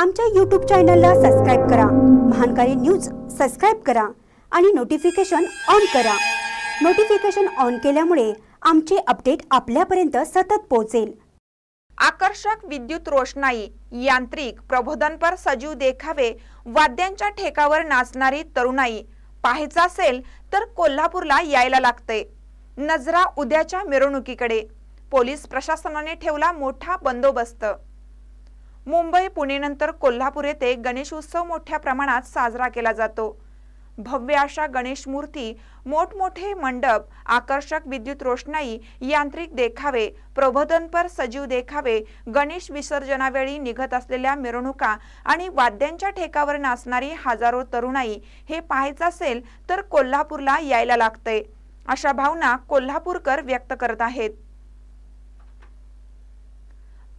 आमच्या यूट्यूब चॅनलला सबस्क्राईब करा. महानकारी न्यूज सबस्क्राईब करा आणि नोटिफिकेशन ऑन करा. नोटिफिकेशन ऑन केल्यामुळे आमचे अपडेट आपल्यापर्यंत सतत पोहोचेल. आकर्षक विद्युत रोषणाई यांत्रिक प्रबोधनपर सजीव देखावे वाद्यांच्या ठेकावर नाचणारी तरुणाई पाहायचं असेल तर कोल्हापूरला यायला लागते. नजरा उद्याच्या मिरवणुकीकडे. पोलीस प्रशासनाने ठेवला मोठा बंदोबस्त. मुंबई पुणेनंतर कोल्हापूर येथे गणेशोत्सव मोठ्या प्रमाणात साजरा केला जातो. भव्य अशा गणेश मूर्ती मोठमोठे मंडप आकर्षक विद्युत रोषणाई यांत्रिक देखावे प्रबोधनपर सजीव देखावे गणेश विसर्जनावेळी निघत असलेल्या मिरवणुका आणि वाद्यांच्या ठेकावर नाचणारी हजारो तरुणाई हे पाहायचं असेल तर कोल्हापूरला यायला लागतंय. अशा भावना कोल्हापूरकर व्यक्त करत आहेत.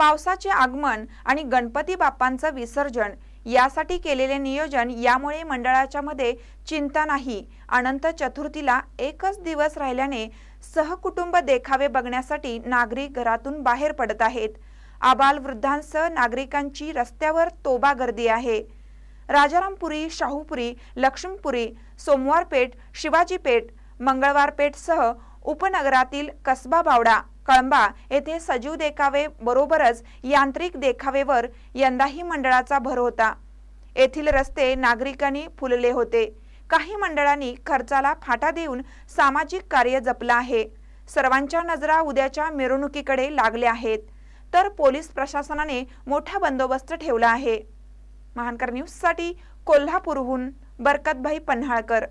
पावसाचे आगमन आणि गणपती बाप्पांचं विसर्जन यासाठी केलेले नियोजन यामुळे मंडळाच्या मध्ये चिंता नाही. अनंत चतुर्थीला एकच दिवस राहिल्याने सहकुटुंब देखावे बघण्यासाठी नागरिक घरातून बाहेर पडत आहेत. आबाल वृद्धांसह नागरिकांची रस्त्यावर तोबा गर्दी आहे. राजारामपुरी शाहूपुरी लक्ष्मीपुरी सोमवारपेठ शिवाजीपेठ मंगळवारपेठसह उपनगरातील कसबा बावडा कळंबा येथे सजीव देखावे बरोबरच यांत्रिक देखावेवर यंदाही मंडळाचा भर होता. येथील रस्ते नागरिकांनी फुलले होते. काही मंडळांनी खर्चाला फाटा देऊन सामाजिक कार्य जपलं आहे. सर्वांच्या नजरा उद्याच्या मिरवणुकीकडे लागल्या आहेत. तर पोलीस प्रशासनाने मोठा बंदोबस्त ठेवला आहे. महानकर न्यूजसाठी कोल्हापूरहून बरकतभाई पन्हाळकर.